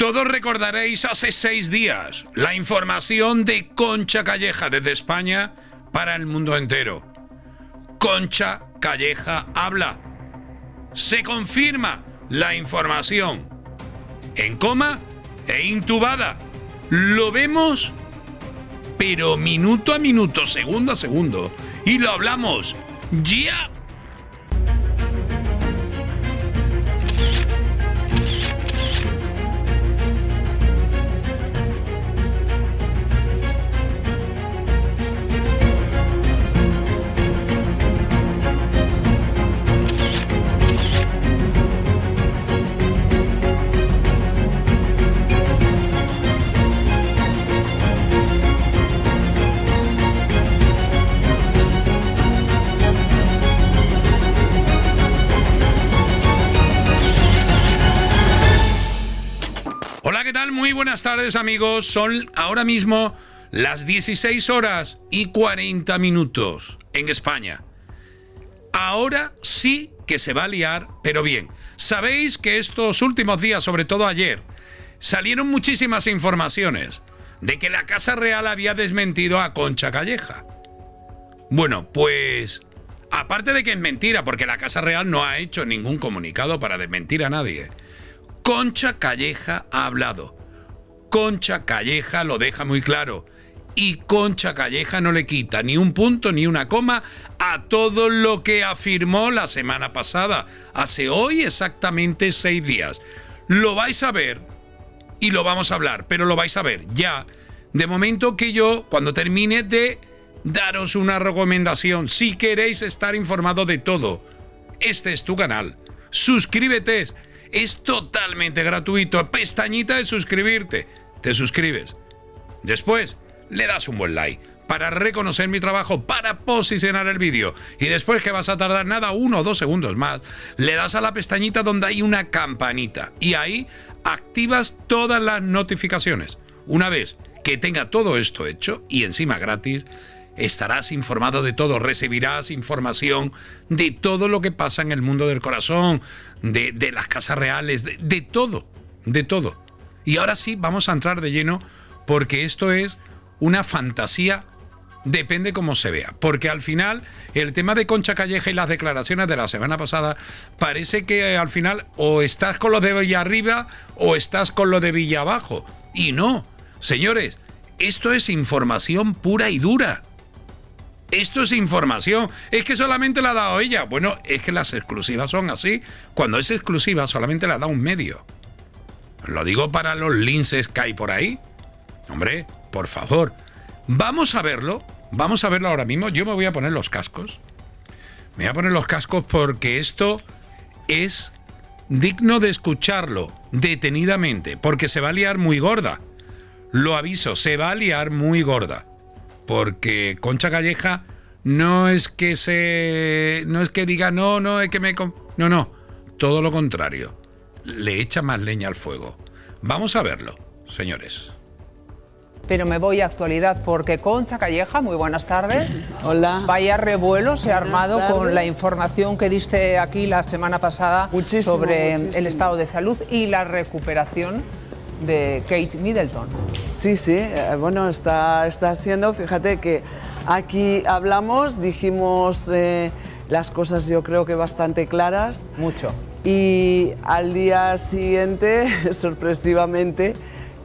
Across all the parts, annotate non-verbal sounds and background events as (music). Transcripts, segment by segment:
Todos recordaréis hace seis días la información de Concha Calleja desde España para el mundo entero. Concha Calleja habla. Se confirma la información. En coma e intubada. Lo vemos, pero minuto a minuto, segundo a segundo. Y lo hablamos ya. Hola, ¿qué tal? Muy buenas tardes amigos. Son ahora mismo las 16 horas y 40 minutos en España. Ahora sí que se va a liar, pero bien. Sabéis que estos últimos días, sobre todo ayer, salieron muchísimas informaciones de que la Casa Real había desmentido a Concha Calleja. Bueno, pues aparte de que es mentira, porque la Casa Real no ha hecho ningún comunicado para desmentir a nadie. Concha Calleja ha hablado. Concha Calleja lo deja muy claro. Y Concha Calleja no le quita ni un punto ni una coma a todo lo que afirmó la semana pasada, hace hoy exactamente seis días. Lo vais a ver y lo vamos a hablar, pero lo vais a ver ya. De momento que yo, cuando termine de daros una recomendación, si queréis estar informado de todo, este es tu canal. Suscríbete es totalmente gratuito. Pestañita de suscribirte. Te suscribes. Después le das un buen like para reconocer mi trabajo, para posicionar el vídeo. Y después que vas a tardar nada, uno o dos segundos más, le das a la pestañita donde hay una campanita. Y ahí activas todas las notificaciones. Una vez que tenga todo esto hecho y encima gratis, estarás informado de todo, recibirás información de todo lo que pasa en el mundo del corazón, de, las casas reales, de, de todo, de todo. Y ahora sí, vamos a entrar de lleno porque esto es una fantasía depende cómo se vea. Porque al final, el tema de Concha Calleja y las declaraciones de la semana pasada, parece que al final o estás con lo de Villa Arriba o estás con lo de Villa Abajo. Y no, señores, esto es información pura y dura. Esto es información. Es que solamente la ha dado ella. Bueno, es que las exclusivas son así. Cuando es exclusiva solamente la da un medio. Lo digo para los linces que hay por ahí. Hombre, por favor. Vamos a verlo. Vamos a verlo ahora mismo. Yo me voy a poner los cascos. Me voy a poner los cascos porque esto es digno de escucharlo detenidamente. Porque se va a liar muy gorda. Lo aviso, se va a liar muy gorda porque Concha Calleja no es que se no es que diga no, no, es que me no, no, todo lo contrario. Le echa más leña al fuego. Vamos a verlo, señores. Pero me voy a actualidad porque Concha Calleja, muy buenas tardes. Hola. Vaya revuelo se ha armado con la información que diste aquí la semana pasada sobre el estado de salud y la recuperación de Kate Middleton. Sí, sí, eh, bueno, está, está siendo, fíjate que aquí hablamos, dijimos eh, las cosas yo creo que bastante claras. Mucho. Y al día siguiente, (laughs) sorpresivamente,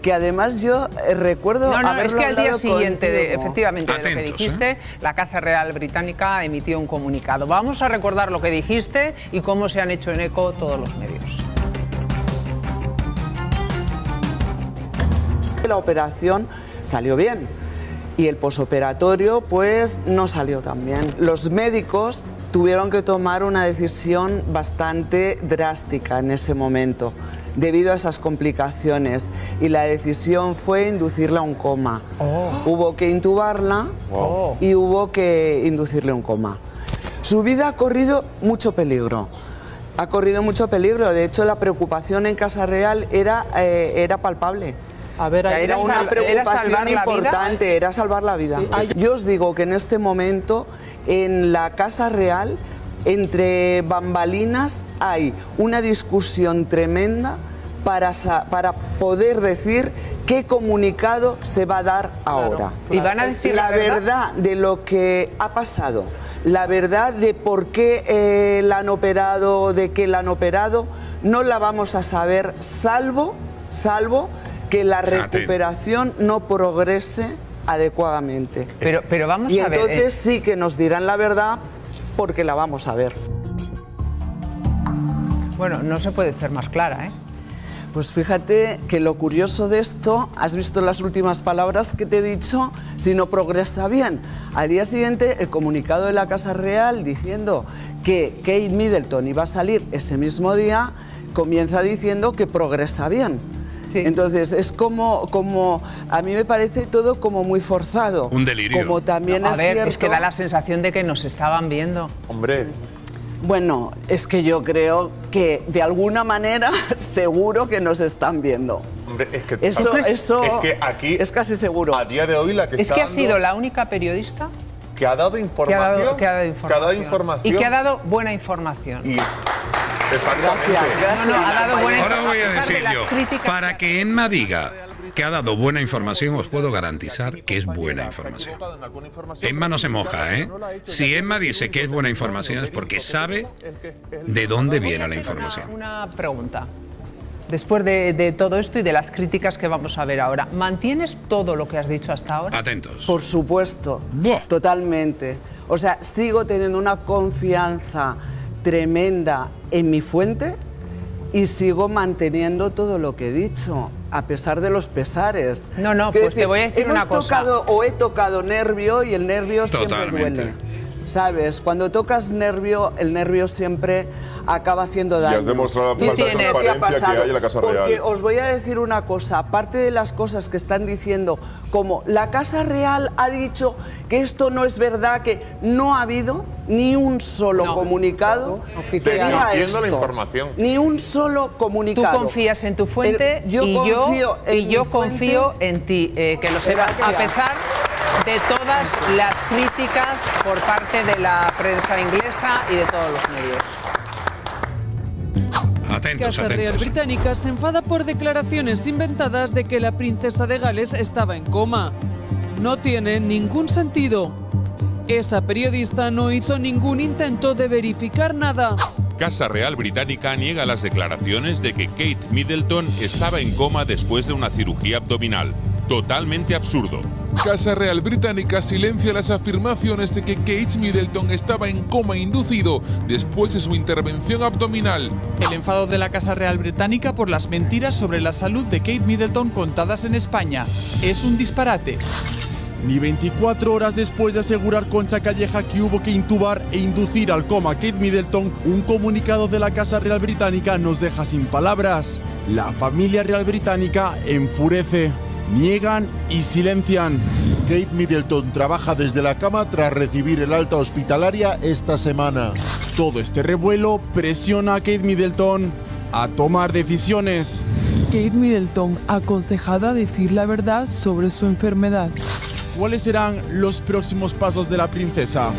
que además yo eh, recuerdo no, no, es que al día siguiente de, efectivamente de lo que dijiste la Casa Real Británica emitió un comunicado vamos a recordar lo que dijiste y cómo se han hecho en eco todos los medios La operación salió bien y el posoperatorio pues no salió tan bien. Los médicos tuvieron que tomar una decisión bastante drástica en ese momento debido a esas complicaciones y la decisión fue inducirla a un coma. Oh. Hubo que intubarla y hubo que inducirle un coma. Su vida ha corrido mucho peligro. Ha corrido mucho peligro. De hecho, la preocupación en Casa Real era, eh, era palpable. A ver, era una preocupación importante, era salvar la vida. Yo os digo que en este momento, en la Casa Real, entre bambalinas hay una discusión tremenda para, para poder decir qué comunicado se va a dar ahora. Y van a decir la, verdad? de lo que ha pasado, la verdad de por qué eh, la han operado, de qué la han operado, no la vamos a saber salvo, salvo que la recuperación no progrese adecuadamente. Pero, pero vamos y a ver. entonces eh. sí que nos dirán la verdad porque la vamos a ver. Bueno, no se puede ser más clara, ¿eh? Pues fíjate que lo curioso de esto, has visto las últimas palabras que te he dicho, si no progresa bien. Al día siguiente, el comunicado de la Casa Real diciendo que Kate Middleton iba a salir ese mismo día, comienza diciendo que progresa bien. Entonces es como, como, a mí me parece todo como muy forzado. Un delirio. Como también es cierto... es que da la sensación de que nos estaban viendo. Hombre, bueno, es que yo creo que de alguna manera (laughs) seguro que nos están viendo. Hombre, es que, eso, eso es que aquí es casi seguro. A día de hoy la que es que ha sido la única periodista que ha dado información, que ha dado, información, y que ha dado buena información. Y, exactamente. Gracias, No, no, ha dado buena Ahora voy a decir yo, para que Emma diga que ha dado buena información, os puedo garantizar que es buena información. Emma no se moja, ¿eh? Si Emma dice que es buena información es porque sabe de dónde viene la información. Una pregunta. Después de, todo esto y de las críticas que vamos a ver ahora, ¿mantienes todo lo que has dicho hasta ahora? Atentos. Por supuesto, totalmente. O sea, sigo teniendo una confianza tremenda en mi fuente y sigo manteniendo todo lo que he dicho a pesar de los pesares. No, no, pues te voy a decir una cosa. tocado o he tocado nervio y el nervio siempre duele. ¿Sabes? Cuando tocas nervio, el nervio siempre acaba haciendo daño. Y has demostrado la falta de transparencia que hay en la Casa Real. Porque os voy a decir una cosa, aparte de las cosas que están diciendo, como la Casa Real ha dicho que esto no es verdad, que no ha habido ni un solo comunicado oficial. la información. Ni un solo comunicado. Tú confías en tu fuente y yo, y yo confío en ti, eh, que lo sepas. A pesar de todas las críticas por parte de la prensa inglesa y de todos los medios. Atentos, Casa Real Británica se enfada por declaraciones inventadas de que la princesa de Gales estaba en coma. No tiene ningún sentido. Esa periodista no hizo ningún intento de verificar nada. Casa Real Británica niega las declaraciones de que Kate Middleton estaba en coma después de una cirugía abdominal. Totalmente absurdo. Casa Real Británica silencia las afirmaciones de que Kate Middleton estaba en coma inducido después de su intervención abdominal. El enfado de la Casa Real Británica por las mentiras sobre la salud de Kate Middleton contadas en España es un disparate. Ni 24 horas después de asegurar Concha Calleja que hubo que intubar e inducir al coma a Kate Middleton, un comunicado de la Casa Real Británica nos deja sin palabras. La familia real británica enfurece niegan y silencian. Kate Middleton trabaja desde la cama tras recibir el alta hospitalaria esta semana. Todo este revuelo presiona a Kate Middleton a tomar decisiones. Kate Middleton aconsejada a decir la verdad sobre su enfermedad. ¿Cuáles serán los próximos pasos de la princesa?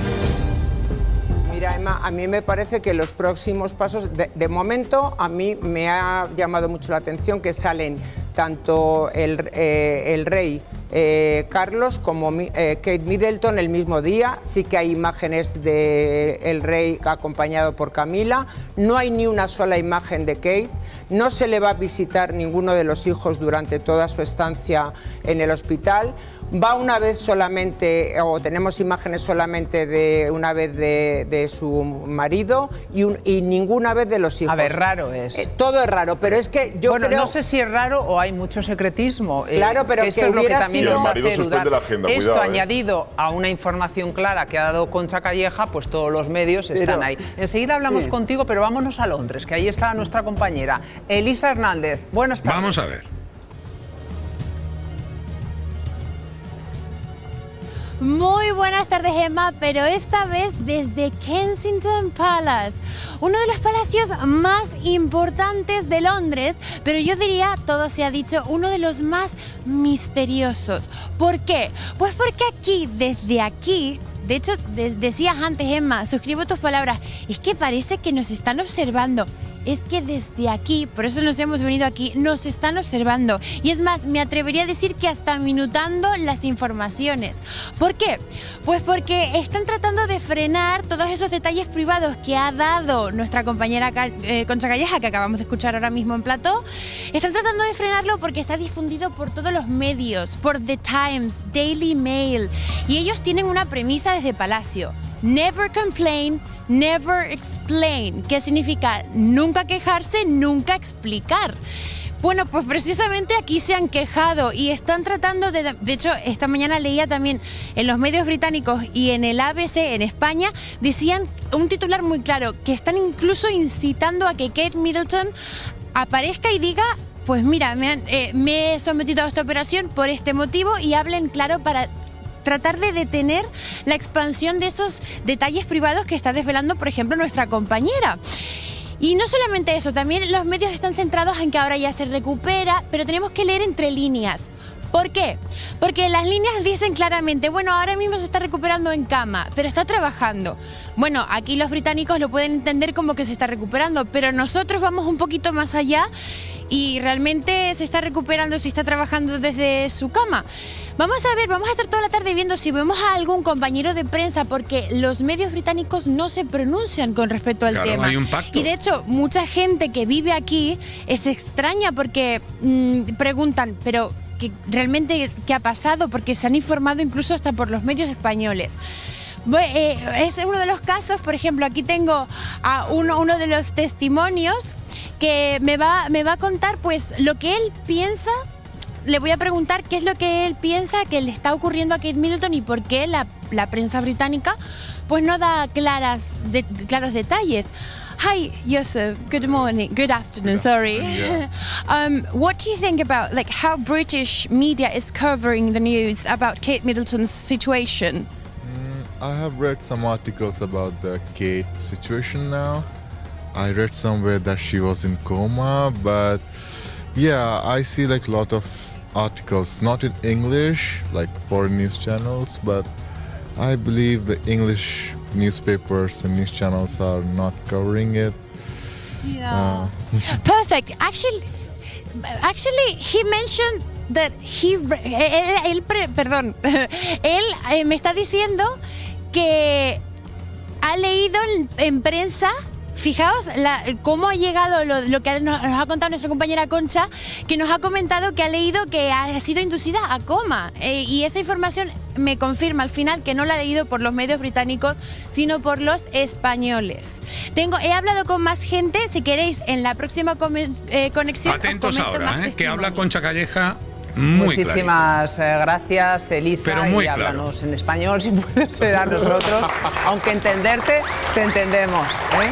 Mira, Emma, a mí me parece que los próximos pasos, de, momento, a mí me ha llamado mucho la atención que salen tanto el, eh, rey eh, Carlos como eh, Kate Middleton el mismo día. Sí que hay imágenes del el rey acompañado por Camila. No hay ni una sola imagen de Kate. No se le va a visitar ninguno de los hijos durante toda su estancia en el hospital va una vez solamente, o tenemos imágenes solamente de una vez de, su marido y, y, ninguna vez de los hijos. A ver, raro es. Eh, todo es raro, pero es que yo bueno, creo... no sé si es raro o hay mucho secretismo. Eh, claro, pero que, esto es lo que también nos hace dudar. La agenda, esto cuidado, eh. añadido a una información clara que ha dado Concha Calleja, pues todos los medios están ahí. Enseguida hablamos contigo, pero vámonos a Londres, que ahí está nuestra compañera Elisa Hernández. Buenas tardes. Vamos a ver. Muy buenas tardes, Emma, pero esta vez desde Kensington Palace, uno de los palacios más importantes de Londres, pero yo diría, todo se ha dicho, uno de los más misteriosos. ¿Por qué? Pues porque aquí, desde aquí, de hecho, decías antes, Emma, suscribo tus palabras, es que parece que nos están observando. es que desde aquí, por eso nos hemos venido aquí, nos están observando. Y es más, me atrevería a decir que hasta minutando las informaciones. ¿Por qué? Pues porque están tratando de frenar todos esos detalles privados que ha dado nuestra compañera eh, Concha Calleja, que acabamos de escuchar ahora mismo en plató. Están tratando de frenarlo porque está difundido por todos los medios, por The Times, Daily Mail. Y ellos tienen una premisa desde Palacio. Never complain, never explain. ¿Qué significa? Nunca quejarse, nunca explicar. Bueno, pues precisamente aquí se han quejado y están tratando de... De hecho, esta mañana leía también en los medios británicos y en el ABC en España, decían un titular muy claro, que están incluso incitando a que Kate Middleton aparezca y diga pues mira, me, eh, me, he sometido a esta operación por este motivo y hablen claro para tratar de detener la expansión de esos detalles privados que está desvelando, por ejemplo, nuestra compañera. Y no solamente eso, también los medios están centrados en que ahora ya se recupera, pero tenemos que leer entre líneas. ¿Por qué? Porque las líneas dicen claramente, bueno, ahora mismo se está recuperando en cama, pero está trabajando. Bueno, aquí los británicos lo pueden entender como que se está recuperando, pero nosotros vamos un poquito más allá y realmente se está recuperando si está trabajando desde su cama. Vamos a ver, vamos a estar toda la tarde viendo si vemos a algún compañero de prensa porque los medios británicos no se pronuncian con respecto al tema. Y de hecho, mucha gente que vive aquí es extraña porque mm, preguntan, pero que realmente qué ha pasado, porque se han informado incluso hasta por los medios españoles. Eh, es uno de los casos, por ejemplo, aquí tengo a uno, uno de los testimonios que me va, me va a contar pues lo que él piensa. Le voy a preguntar qué es lo que él piensa que le está ocurriendo a Kate Middleton y por qué la, la prensa británica pues no da claras, claros detalles. Hi, Yusuf. Good morning. Good afternoon. Sorry. Yeah. (laughs) um, what do you think about like how British media is covering the news about Kate Middleton's situation? Mm, I have read some articles about the Kate situation now. I read somewhere that she was in coma, but yeah, I see like a lot of articles, not in English, like foreign news channels, but I believe the English newspapers and news channels are not covering it. Yeah. Uh, (laughs) Perfect. Actually, actually, he mentioned that he, él, él perdón, (laughs) él eh, me está diciendo que ha leído en, en prensa Fijaos la, cómo ha llegado lo, que nos, ha contado nuestra compañera Concha, que nos ha comentado que ha leído que ha sido inducida a coma. Eh, y esa información me confirma al final que no la ha leído por los medios británicos, sino por los españoles. Tengo, he hablado con más gente, si queréis, en la próxima eh, conexión. Atentos ahora, eh, que habla Concha Calleja Muchísimas eh, gracias, Elisa. Pero muy y háblanos en español si puedes (laughs) ser a nosotros. (laughs) Aunque entenderte, te entendemos. ¿eh?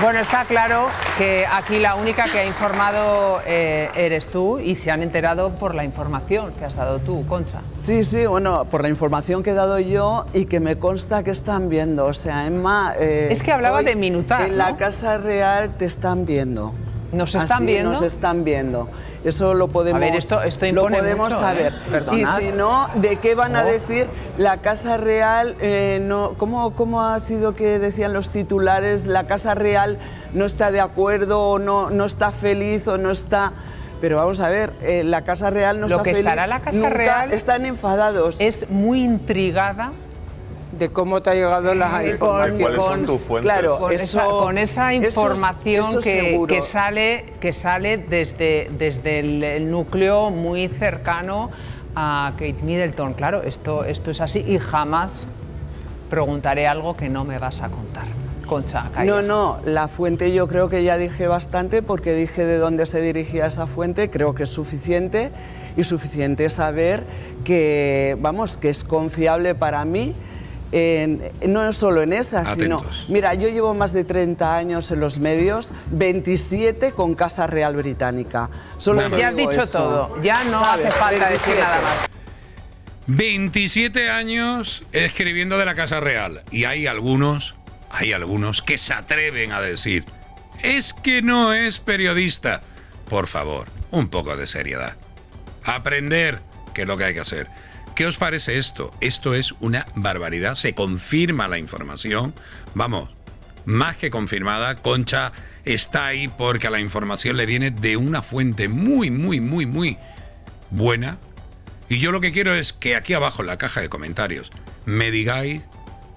Bueno, está claro que aquí la única que ha informado eh, eres tú y se han enterado por la información que has dado tú, Concha. Sí, sí, bueno, por la información que he dado yo y que me consta que están viendo. O sea, Emma... es que hablaba de minutar, En la Casa Real te están viendo. ¿Nos están viendo? Nos están viendo. Eso lo podemos, a esto, lo podemos ¿eh? saber. Y si no, ¿de qué van a decir la Casa Real? Eh, no, ¿cómo, ¿Cómo ha sido que decían los titulares? La Casa Real no está de acuerdo o no, no está feliz o no está... Pero vamos a ver, eh, la Casa Real no Lo está que feliz. Estará la Casa Real están enfadados. Es muy intrigada de cómo te ha llegado la información. ¿Cuáles son tus fuentes? Claro, con, esa, con esa información que, que, sale, que sale desde, desde el, núcleo muy cercano a Kate Middleton. Claro, esto, esto es así y jamás preguntaré algo que no me vas a contar. Concha, No, no, la fuente yo creo que ya dije bastante porque dije de dónde se dirigía esa fuente, creo que es suficiente y suficiente saber que, vamos, que es confiable para mí no solo en esa, sino, mira, yo llevo más de 30 años en los medios, 27 con Casa Real Británica. Solo ya has dicho todo, ya no hace falta decir nada más. 27 años escribiendo de la Casa Real y hay algunos, hay algunos que se atreven a decir, es que no es periodista. Por favor, un poco de seriedad. Aprender, que es lo que hay que hacer. ¿Qué os parece esto? Esto es una barbaridad. Se confirma la información. Vamos, más que confirmada. Concha está ahí porque la información le viene de una fuente muy, muy, muy, muy buena. Y yo lo que quiero es que aquí abajo en la caja de comentarios me digáis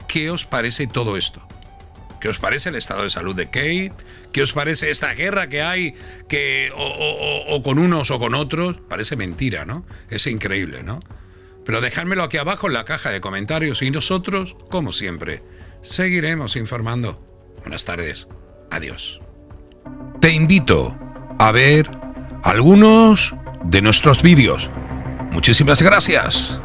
qué os parece todo esto. ¿Qué os parece el estado de salud de Kate? ¿Qué os parece esta guerra que hay que o, con unos o con otros? Parece mentira, ¿no? Es increíble, ¿no? Pero dejármelo aquí abajo en la caja de comentarios y nosotros, como siempre, seguiremos informando. Buenas tardes. Adiós. Te invito a ver algunos de nuestros vídeos. Muchísimas gracias.